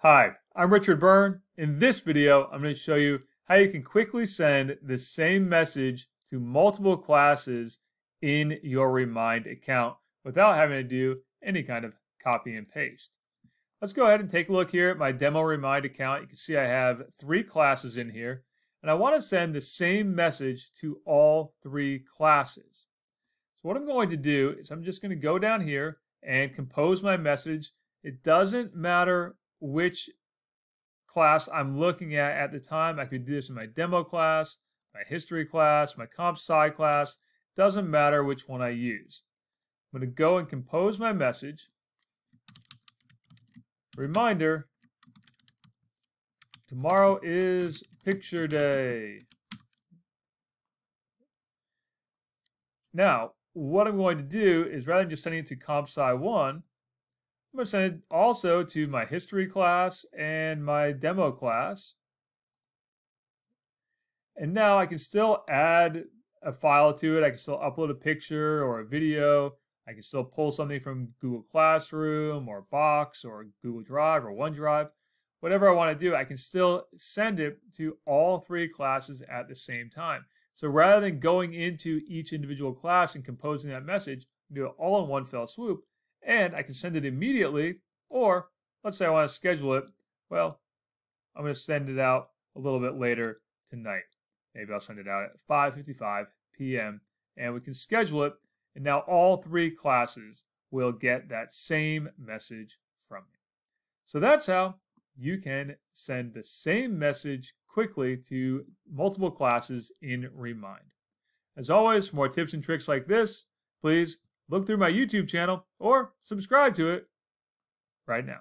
Hi, I'm Richard Byrne. In this video, I'm going to show you how you can quickly send the same message to multiple classes in your Remind account without having to do any kind of copy and paste. Let's go ahead and take a look here at my demo Remind account. You can see I have three classes in here, and I want to send the same message to all three classes. So what I'm going to do is I'm just going to go down here and compose my message. It doesn't matter which class I'm looking at at the time. I could do this in my demo class, my history class, my comp sci class. Doesn't matter which one I use. I'm going to go and compose my message. Reminder, tomorrow is picture day. Now, what I'm going to do is rather than just sending it to comp sci 1, I'm going to send it also to my history class and my demo class. And now I can still add a file to it. I can still upload a picture or a video. I can still pull something from Google Classroom or Box or Google Drive or OneDrive. Whatever I want to do, I can still send it to all three classes at the same time. So rather than going into each individual class and composing that message, do it all in one fell swoop and I can send it immediately, or let's say I want to schedule it. Well, I'm going to send it out a little bit later tonight. Maybe I'll send it out at 5:55 p.m. and we can schedule it. And now all three classes will get that same message from me. So that's how you can send the same message quickly to multiple classes in Remind. As always, for more tips and tricks like this, please look through my YouTube channel or subscribe to it right now.